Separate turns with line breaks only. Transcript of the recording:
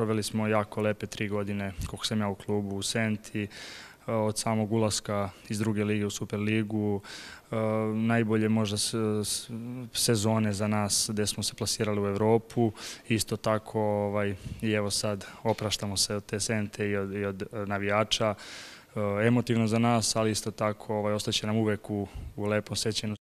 proveli smo jako lepe tri godine, koliko sam ja u klubu, u Senti, eh, od samog ulaska iz druge lige u Superligu, eh, najbolje možda sezone za nas gde smo se plasirali u Evropu, isto tako ovaj, i evo sad opraštamo se od te sente i od, i od eh, navijača, emotivno za nas, ali isto tako ovaj, ostaće nam uvek u, u lepom sećanju.